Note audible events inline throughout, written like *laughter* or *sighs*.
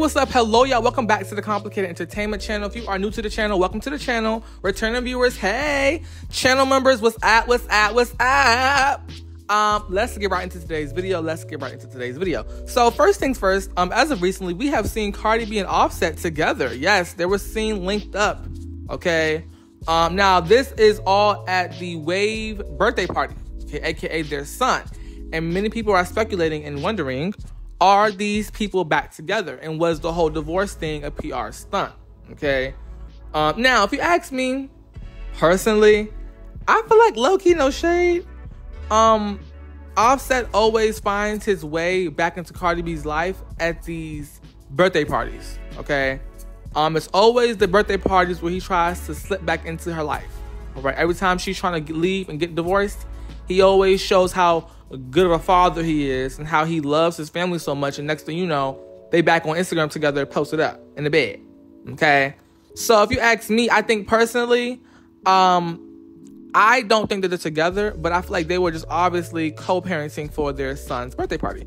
what's up? Hello, y'all. Welcome back to the Complicated Entertainment channel. If you are new to the channel, welcome to the channel. Returning viewers, hey. Channel members, what's at? What's at? What's at? Um, let's get right into today's video. Let's get right into today's video. So first things first, um, as of recently, we have seen Cardi B and Offset together. Yes, they were seen linked up. Okay. Um, now this is all at the Wave birthday party, aka their son. And many people are speculating and wondering are these people back together? And was the whole divorce thing a PR stunt? Okay. Um, now, if you ask me personally, I feel like low key, no shade. Um, Offset always finds his way back into Cardi B's life at these birthday parties. Okay. Um, it's always the birthday parties where he tries to slip back into her life. All right. Every time she's trying to leave and get divorced, he always shows how good of a father he is and how he loves his family so much. And next thing you know, they back on Instagram together, posted up in the bed. Okay. So if you ask me, I think personally, um, I don't think that they're together, but I feel like they were just obviously co-parenting for their son's birthday party.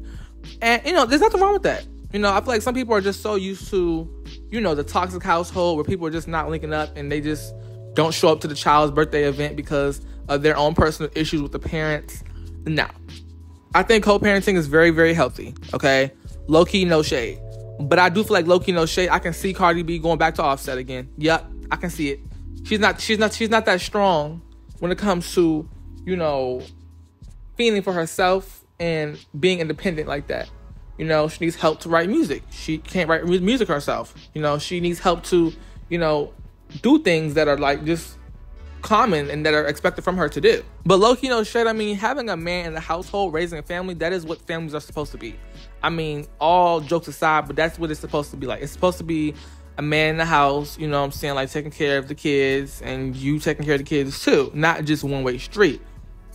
And you know, there's nothing wrong with that. You know, I feel like some people are just so used to, you know, the toxic household where people are just not linking up and they just don't show up to the child's birthday event because of their own personal issues with the parents. No. I think co-parenting is very, very healthy. Okay. Low key, no shade. But I do feel like low key, no shade. I can see Cardi B going back to offset again. Yep, I can see it. She's not she's not she's not that strong when it comes to, you know, feeling for herself and being independent like that. You know, she needs help to write music. She can't write music herself. You know, she needs help to, you know, do things that are like just common and that are expected from her to do. But key, no shit. I mean, having a man in the household, raising a family, that is what families are supposed to be. I mean, all jokes aside, but that's what it's supposed to be like. It's supposed to be a man in the house, you know what I'm saying, like taking care of the kids and you taking care of the kids too, not just one way street.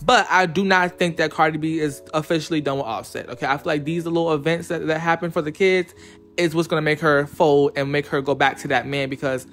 But I do not think that Cardi B is officially done with Offset. Okay, I feel like these little events that, that happen for the kids is what's gonna make her fold and make her go back to that man because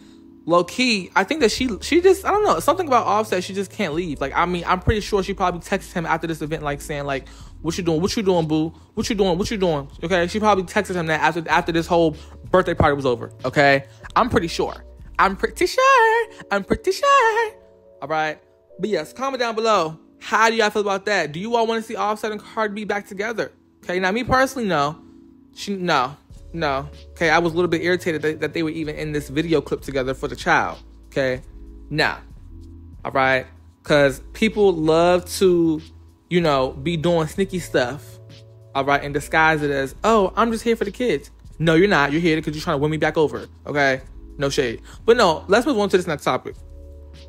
low key, I think that she she just I don't know something about Offset. She just can't leave. Like I mean, I'm pretty sure she probably texted him after this event, like saying like, "What you doing? What you doing, boo? What you doing? What you doing?" Okay, she probably texted him that after after this whole birthday party was over. Okay, I'm pretty sure. I'm pretty sure. I'm pretty sure. All right, but yes, comment down below. How do y'all feel about that? Do you all want to see Offset and Cardi B back together? Okay, now me personally, no. She no. No. Okay, I was a little bit irritated that, that they were even in this video clip together for the child. Okay, nah. All right, because people love to, you know, be doing sneaky stuff. All right, and disguise it as, oh, I'm just here for the kids. No, you're not. You're here because you're trying to win me back over. Okay, no shade. But no, let's move on to this next topic.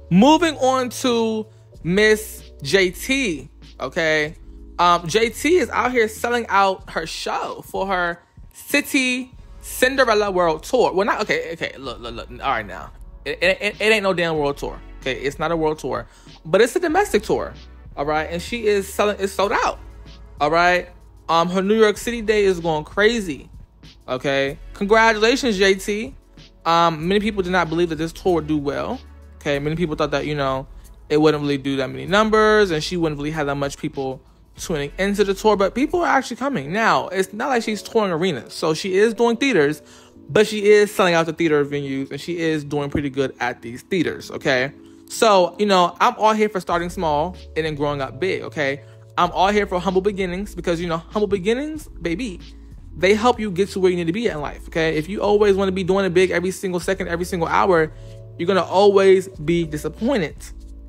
Moving on to Miss JT. Okay, um, JT is out here selling out her show for her City Cinderella World Tour. Well, not okay. Okay, look, look, look. All right, now it, it, it, ain't no damn world tour. Okay, it's not a world tour, but it's a domestic tour. All right, and she is selling. It's sold out. All right. Um, her New York City day is going crazy. Okay, congratulations, JT. Um, many people did not believe that this tour would do well. Okay, many people thought that you know it wouldn't really do that many numbers, and she wouldn't really have that much people tuning into the tour, but people are actually coming. Now, it's not like she's touring arenas. So she is doing theaters, but she is selling out the theater venues and she is doing pretty good at these theaters, okay? So, you know, I'm all here for starting small and then growing up big, okay? I'm all here for humble beginnings because, you know, humble beginnings, baby, they help you get to where you need to be in life, okay? If you always want to be doing it big every single second, every single hour, you're going to always be disappointed,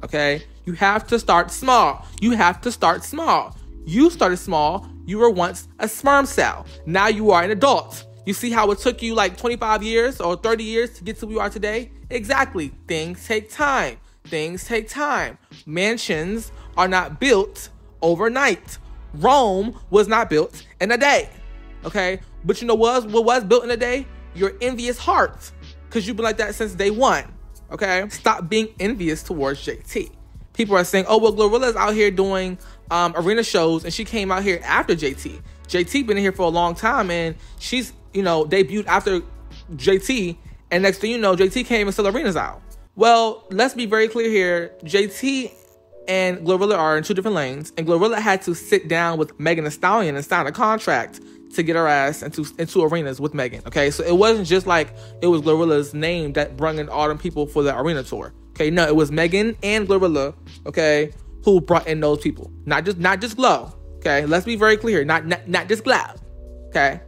okay? You have to start small. You have to start small. You started small. You were once a sperm cell. Now you are an adult. You see how it took you like 25 years or 30 years to get to where you are today? Exactly. Things take time. Things take time. Mansions are not built overnight. Rome was not built in a day. Okay? But you know what was, what was built in a day? Your envious heart. Because you've been like that since day one. Okay? Stop being envious towards JT. People are saying, oh, well, Glorilla's out here doing um, arena shows, and she came out here after JT. JT been here for a long time, and she's you know debuted after JT, and next thing you know, JT came and sold arenas out. Well, let's be very clear here. JT and Glorilla are in two different lanes, and Glorilla had to sit down with Megan Thee Stallion and sign a contract to get her ass into into arenas with Megan. Okay, so it wasn't just like it was Glorilla's name that brought in all them people for the arena tour. Okay, no, it was Megan and Glorilla. Okay, who brought in those people, not just not just Glow. Okay, let's be very clear, not not, not just Glow. Okay,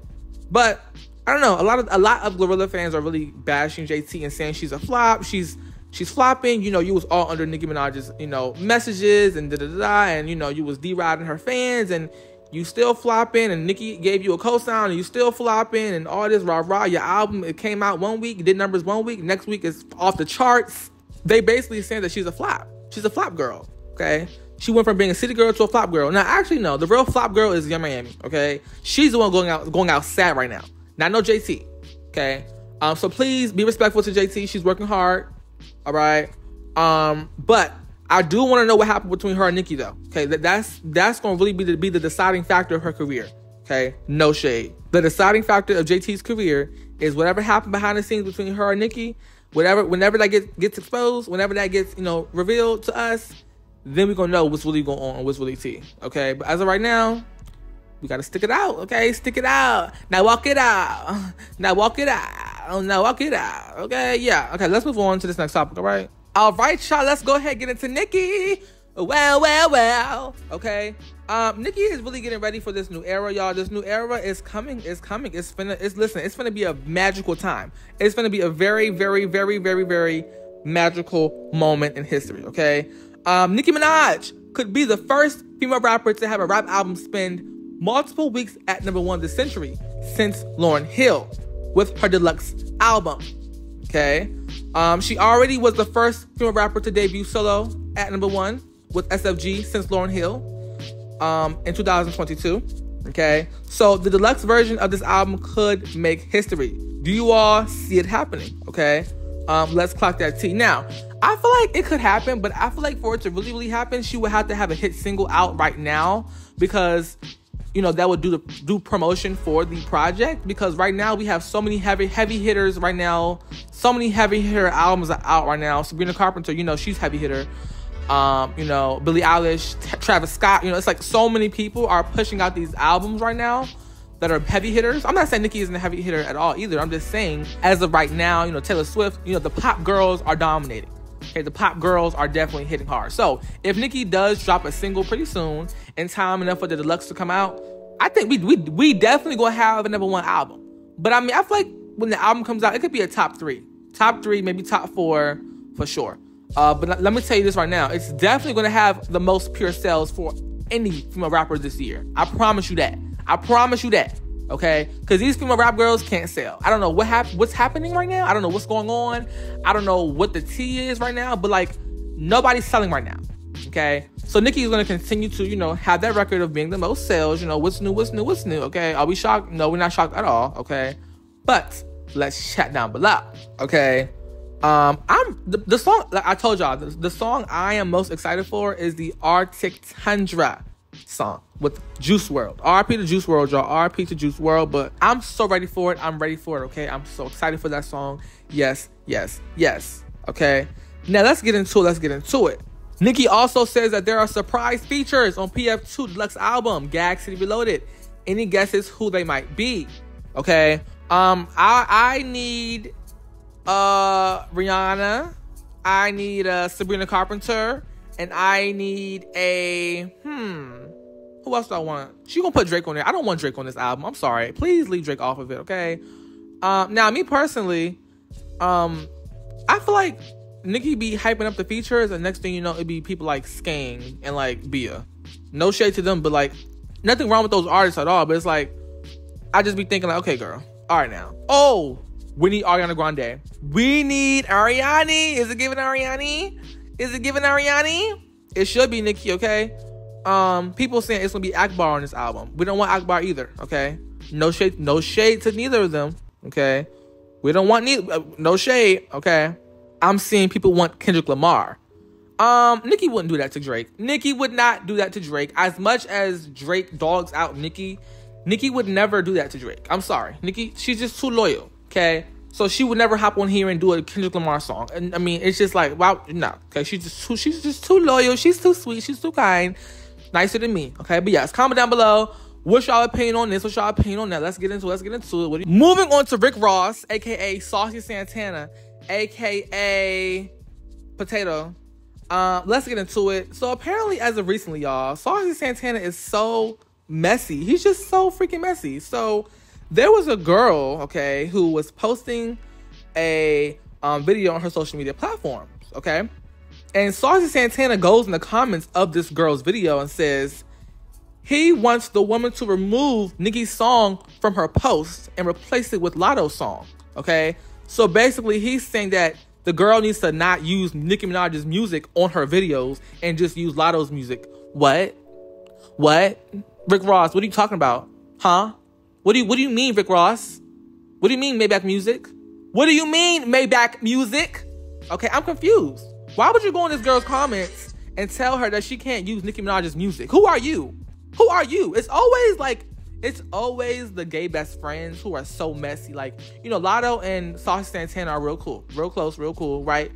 but I don't know. A lot of a lot of Glorilla fans are really bashing JT and saying she's a flop. She's she's flopping. You know, you was all under Nicki Minaj's, you know, messages and da da da, and you know, you was deriding her fans, and you still flopping, and Nicki gave you a co-sign, and you still flopping, and all this rah rah. Your album it came out one week, did numbers one week, next week is off the charts. They basically saying that she's a flop. She's a flop girl. Okay. She went from being a city girl to a flop girl. Now, actually, no. The real flop girl is Yung Miami. Okay, she's the one going out going out sad right now. Not no JT. Okay. Um. So please be respectful to JT. She's working hard. All right. Um, but I do want to know what happened between her and Nicki though. Okay, that, that's that's gonna really be the, be the deciding factor of her career. Okay, no shade. The deciding factor of JT's career is whatever happened behind the scenes between her and Nicki. Whatever, whenever that gets gets exposed, whenever that gets you know revealed to us, then we're gonna know what's really going on, what's really tea. Okay, but as of right now, we gotta stick it out. Okay, stick it out. Now walk it out. *laughs* Now walk it out. Now walk it out. Okay, yeah. Okay, let's move on to this next topic. All right. All right, y'all. Let's go ahead and get into Nicki. Well, well, well. Okay. Um, Nicki is really getting ready for this new era, y'all. This new era is coming. It's coming. It's finna. It's listen. It's gonna be a magical time. It's gonna be a very, very, very, very, very magical moment in history. Okay. Um, Nicki Minaj could be the first female rapper to have a rap album spend multiple weeks at number one this century since Lauryn Hill with her deluxe album. Okay. Um, she already was the first female rapper to debut solo at number one with SFG since Lauryn Hill um, in 2022. Okay. So the deluxe version of this album could make history. Do you all see it happening? Okay. Um, let's clock that T. Now, I feel like it could happen, but I feel like for it to really, really happen, she would have to have a hit single out right now because you know that would do the do promotion for the project because right now we have so many heavy heavy hitters right now so many heavy hitter albums are out right now sabrina carpenter you know she's heavy hitter um you know billie eilish travis scott you know it's like so many people are pushing out these albums right now that are heavy hitters i'm not saying nicki isn't a heavy hitter at all either i'm just saying as of right now you know taylor swift you know the pop girls are dominating Okay, the pop girls are definitely hitting hard. So if Nicki does drop a single pretty soon, in time enough for the deluxe to come out, I think we we we definitely gonna have a number one album. But I mean, I feel like when the album comes out, it could be a top three, top three, maybe top four for sure. Uh, but let me tell you this right now, it's definitely gonna have the most pure sales for any female rapper this year. I promise you that. I promise you that okay? Because these female rap girls can't sell. I don't know what hap- what's happening right now. I don't know what's going on. I don't know what the tea is right now, but like nobody's selling right now, okay? So Nicki is going to continue to, you know, have that record of being the most sales. You know, what's new, what's new, what's new, okay? Are we shocked? No, we're not shocked at all, okay? But let's chat down below, okay? Um, I'm the, the song. Like I told y'all, the, the song I am most excited for is the Arctic Tundra song with Juice WRLD. RP to Juice WRLD, y'all. RP to Juice WRLD. But I'm so ready for it. I'm ready for it, okay? I'm so excited for that song. Yes, yes, yes. Okay. Now let's get into it. Let's get into it. Nicki also says that there are surprise features on PF2 Deluxe album, Gag City Reloaded. Any guesses who they might be? Okay. Um, I I need uh Rihanna. I need a Sabrina Carpenter. And I need a hmm who else do I want? She gonna put Drake on there. I don't want Drake on this album. I'm sorry. Please leave Drake off of it, okay? Um, now me personally, um, I feel like Nicki be hyping up the features, and next thing you know, it'd be people like Skane and like Bia. No shade to them, but like nothing wrong with those artists at all. But it's like I just be thinking like, okay, girl, all right now. Oh, we need Ariana Grande. We need Ariani. Is it giving Ariani? Is it giving Ariani? It should be Nicki, okay? um people saying it's gonna be Akbar on this album. We don't want Akbar either. Okay, no shade, no shade to neither of them. Okay, we don't want neither. Uh, no shade. Okay, I'm seeing people want Kendrick Lamar. Um, Nicki wouldn't do that to Drake. Nicki would not do that to Drake. As much as Drake dogs out Nicki, Nicki would never do that to Drake. I'm sorry, Nicki. She's just too loyal. Okay, So she would never hop on here and do a Kendrick Lamar song. And I mean, it's just like, wow, no. Okay, she's just too, she's just too loyal. She's too sweet. She's too kind. Nicer than me. Okay, but yes, comment down below. What's y'all opinion on this? What's y'all opinion on that? Let's get into it. Let's get into it. Moving on to Rick Ross, aka Saucy Santana, aka Potato. Um, let's get into it. So apparently, as of recently, y'all, Saucy Santana is so messy. He's just so freaking messy. So there was a girl, okay, who was posting a um, video on her social media platforms, okay, and Saucy Santana goes in the comments of this girl's video and says he wants the woman to remove Nicki's song from her post and replace it with Latto's song, okay. So basically, he's saying that the girl needs to not use Nicki Minaj's music on her videos and just use Latto's music. What? What? Rick Ross, what are you talking about? Huh? What do you what do you mean, Rick Ross? What do you mean Maybach music? What do you mean Maybach music? Okay, I'm confused. Why would you go in this girl's comments and tell her that she can't use Nicki Minaj's music? Who are you? Who are you? It's always like it's always the gay best friends who are so messy. Like, you know, Latto and Saucy Santana are real cool, real close, real cool, right?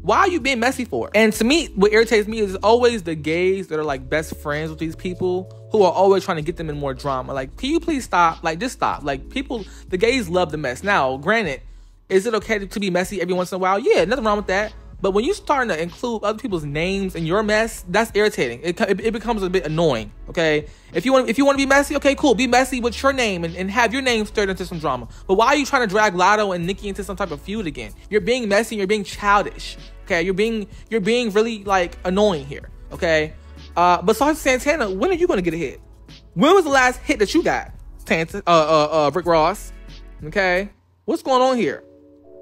Why are you being messy for? And to me, what irritates me is always the gays that are like best friends with these people who are always trying to get them in more drama. Like, can you please stop? Like, just stop. Like, people, the gays love the mess. Now, granted, is it okay to be messy every once in a while? Yeah, nothing wrong with that. But when you starting to include other people's names in your mess, that's irritating. It, it, it becomes a bit annoying. Okay, if you want if you want to be messy, okay, cool. Be messy with your name and, and have your name stirred into some drama. But why are you trying to drag Latto and Nicki into some type of feud again? You're being messy. You're being childish. Okay, you're being you're being really like annoying here. Okay, uh, but Saucy Santana, when are you gonna get a hit? When was the last hit that you got, Santana? Uh, uh, uh, Rick Ross. Okay, what's going on here?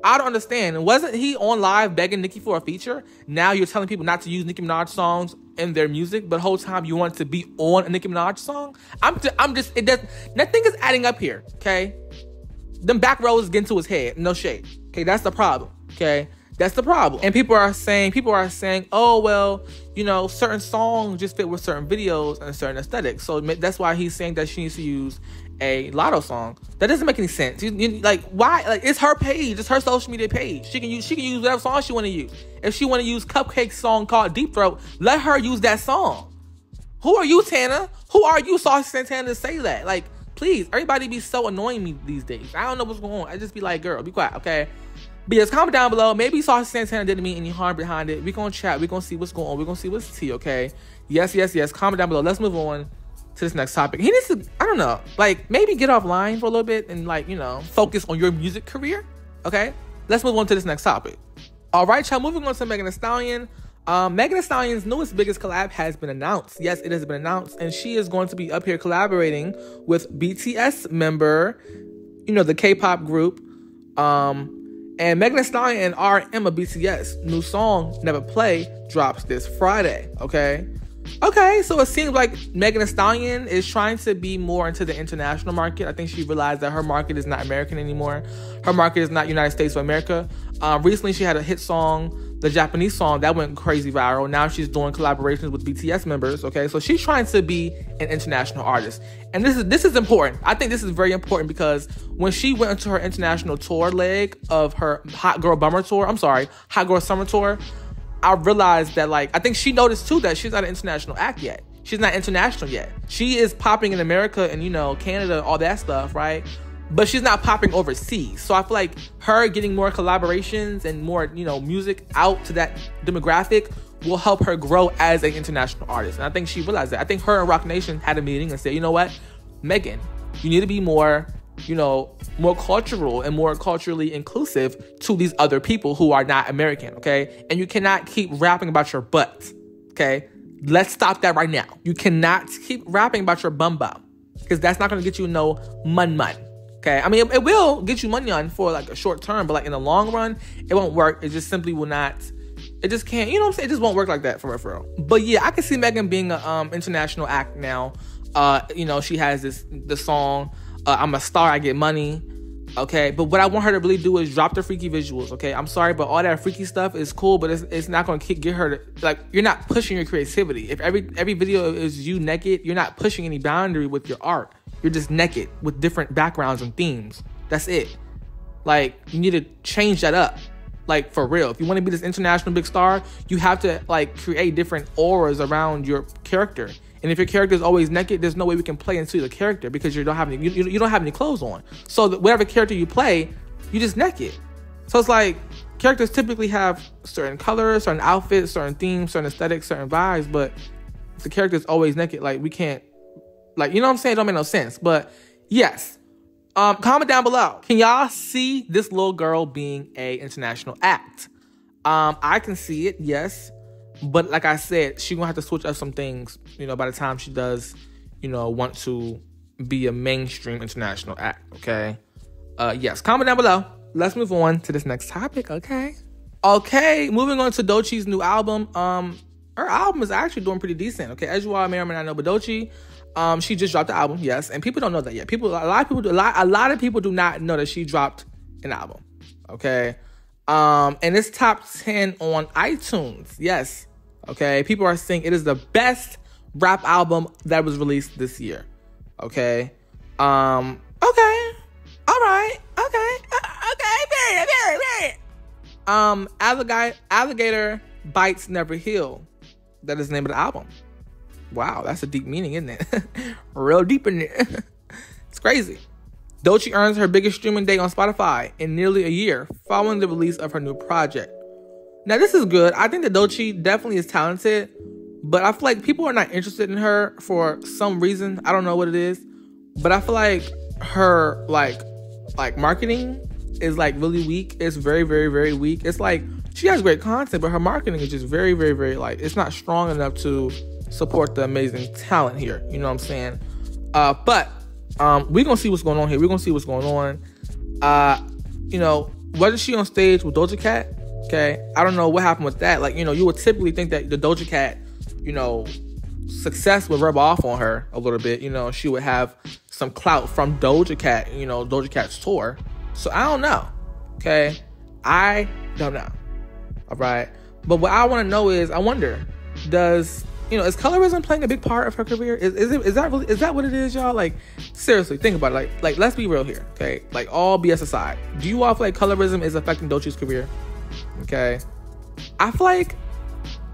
I don't understand. Wasn't he on live begging Nicki for a feature? Now you're telling people not to use Nicki Minaj songs in their music, but whole time you want to be on a Nicki Minaj song? I'm just, I'm just, it does, nothing is adding up here, okay? Them back rows getting to his head, no shade, okay? That's the problem, okay? That's the problem. And people are saying, people are saying, oh, well, you know, certain songs just fit with certain videos and certain aesthetics. So that's why he's saying that she needs to use a Latto song. That doesn't make any sense. You, you, like why? Like it's her page. It's her social media page. She can use. She can use whatever song she want to use. If she want to use CupcakKe's song called Deep Throat, let her use that song. Who are you, Tana? Who are you, Saucy Santana, to say that? Like, please, everybody be so annoying me these days. I don't know what's going on. I just be like, girl, be quiet, okay? But yes, comment down below. Maybe Saucy Santana didn't mean any harm behind it. We're gonna chat. We're gonna see what's going on. We're gonna see what's tea, okay? Yes, yes, yes. Comment down below. Let's move on to this next topic. He needs to, I don't know, like maybe get offline for a little bit and like, you know, focus on your music career. Okay. Let's move on to this next topic. All right, y'all. Moving on to Megan Thee Stallion. Um, Megan Thee Stallion's newest biggest collab has been announced. Yes, it has been announced, and she is going to be up here collaborating with BTS member, you know, the K-pop group. Um, and Megan Thee Stallion and RM of BTS new song "Neva Play" drops this Friday. Okay, Okay, so it seems like Megan Thee Stallion is trying to be more into the international market. I think she realized that her market is not American anymore. Her market is not United States of America. Um, recently, she had a hit song, the Japanese song, that went crazy viral. Now she's doing collaborations with BTS members. Okay, so she's trying to be an international artist, and this is this is important. I think this is very important because when she went into her international tour leg of her Hot Girl Bummer tour, I'm sorry, Hot Girl Summer tour I realized that like I think she noticed too that she's not an international act yet. She's not international yet. She is popping in America and you know Canada, all that stuff, right? But she's not popping overseas. So I feel like her getting more collaborations and more you know music out to that demographic will help her grow as an international artist. And I think she realized that. I think her and Roc Nation had a meeting and said, you know what, Megan, you need to be more you know, more cultural and more culturally inclusive to these other people who are not American, okay? And you cannot keep rapping about your butt, okay? Let's stop that right now. You cannot keep rapping about your bum bum because that's not gonna get you no mun mun. Okay, I mean it, it, will get you money on for like a short term, but like in the long run, it won't work. It just simply will not. It just can't. You know what I'm saying? It just won't work like that for real. But yeah, I can see Megan being an um, international act now. Uh, you know, she has this the song uh, I'm a star, I get money. Okay, but what I want her to really do is drop the freaky visuals. Okay, I'm sorry, but all that freaky stuff is cool, but it's, it's not going to get her to like. You're not pushing your creativity. If every every video is you naked, you're not pushing any boundary with your art. You're just naked with different backgrounds and themes. That's it. Like you need to change that up. Like for real. If you want to be this international big star, you have to like create different auras around your character. And if your character is always naked, there's no way we can play into the character because you don't have any you, you don't have any clothes on. So whatever character you play, you just naked. So it's like characters typically have certain colors, certain outfits, certain themes, certain aesthetics, certain vibes, but if the character is always naked, like we can't like you know what I'm saying? It don't make no sense. But yes. Um, comment down below. Can y'all see this little girl being a international act? Um, I can see it, yes. But like I said, she gonna have to switch up some things, you know, by the time she does, you know, want to be a mainstream international act, okay? Uh yes, comment down below let's move on to this next topic, okay? Okay, moving on to Doechii's new album. Um, her album is actually doing pretty decent. Okay, as you all may or may not know, but Doechii, um, she just dropped the album, yes, and people don't know that yet. People, a lot of people, do, a lot, a lot of people do not know that she dropped an album. Okay, um, and it's top ten on iTunes. Yes, okay. People are saying it is the best rap album that was released this year. Okay, um, okay, all right, okay. Uh, period, period, period. Um, alligator, alligator bites never heal. That is the name of the album. Wow, that's a deep meaning, isn't it? *laughs* Real deep in it. *laughs* it's crazy. Doechii earns her biggest streaming day on Spotify in nearly a year following the release of her new project. Now, this is good. I think that Doechii definitely is talented, but I feel like people are not interested in her for some reason. I don't know what it is, but I feel like her like like marketing is like really weak. It's very, very, very weak. It's like she has great content, but her marketing is just very, very, very like it's not strong enough to support the amazing talent here. You know what I'm saying? Uh, but um, we're gonna see what's going on here. We're gonna see what's going on. Uh, you know, wasn't she on stage with Doja Cat? Okay, I don't know what happened with that. Like, you know, you would typically think that the Doja Cat, you know, success would rub off on her a little bit. You know, she would have some clout from Doja Cat, you know, Doja Cat's tour. So I don't know. Okay. I don't know. All right. But what I want to know is I wonder, does you know, is colorism playing a big part of her career? Is, is it is that really is that what it is, y'all? Like, seriously, think about it. Like, like let's be real here, okay? Like all BS aside, do you all feel like colorism is affecting Doechii's career? Okay. I feel like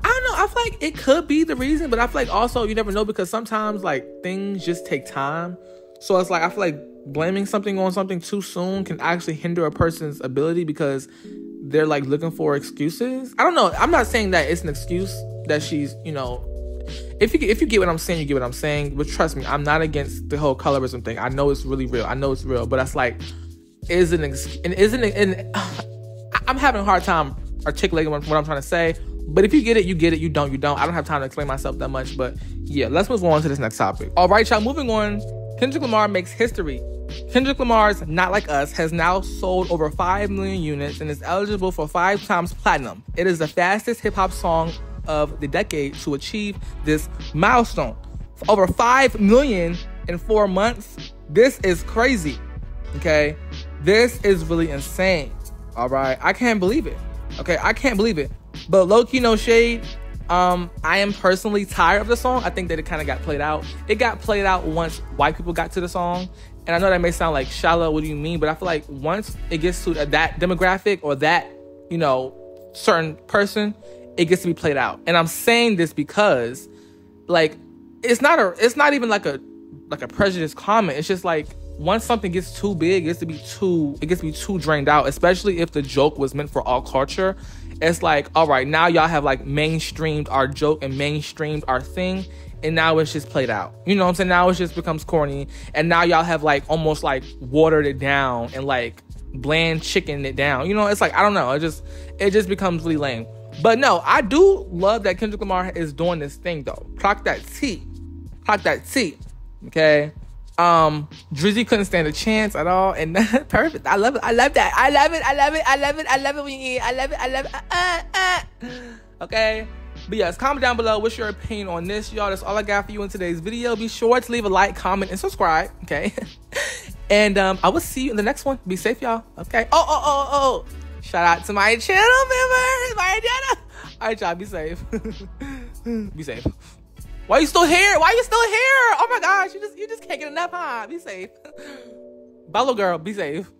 I don't know, I feel like it could be the reason, but I feel like also you never know because sometimes like things just take time. So it's like I feel like blaming something on something too soon can actually hinder a person's ability because they're like looking for excuses. I don't know. I'm not saying that it's an excuse that she's, you know, if you if you get what I'm saying, you get what I'm saying. But trust me, I'm not against the whole colorism thing. I know it's really real. I know it's real, but that's like is an ex- and isn't it, and *sighs* I'm having a hard time articulating what, what I'm trying to say. But if you get it, you get it. You don't, you don't. I don't have time to explain myself that much. But yeah, let's move on to this next topic. All right, y'all. Moving on. Kendrick Lamar makes history Kendrick Lamar's Not Like Us has now sold over 5 million units and is eligible for five times platinum. It is the fastest hip hop song of the decade to achieve this milestone. Over 5 million in four months, this is crazy. Okay? This is really insane. All right? I can't believe it. Okay? I can't believe it. But low key, no shade. Um, I am personally tired of the song. I think that it kind of got played out. It got played out once white people got to the song, and I know that may sound like shallow. What do you mean? But I feel like once it gets to that demographic or that you know certain person, it gets to be played out. And I'm saying this because, like, it's not a, it's not even like a, like a prejudice comment. It's just like once something gets too big, it gets to be too, it gets to be too drained out. Especially if the joke was meant for all culture. It's like, all right, now y'all have like mainstreamed our joke and mainstreamed our thing, and now it's just played out. You know what I'm saying? Now it just becomes corny, and now y'all have like almost like watered it down and like bland chicken it down. You know, it's like I don't know. It just it just becomes really lame. But no, I do love that Kendrick Lamar is doing this thing though. Clock that T. Clock that T. Okay. Um, Drizzy couldn't stand a chance at all, and *laughs* perfect. I love it. I love that. I love it. I love it. I love it. I love it when you eat. I love it. I love it. Uh, uh. Okay. But yes, comment down below what's your opinion on this, y'all. That's all I got for you in today's video. Be sure to leave a like, comment, and subscribe. Okay. *laughs* and um, I will see you in the next one. Be safe, y'all. Okay. Oh, oh, oh, oh. Shout out to my channel members. My channel. All right, y'all. Be safe. *laughs* be safe. Why you still here? Why you still here? Oh my gosh, you just you just can't get enough, huh? Be safe. *laughs* Follow girl, be safe.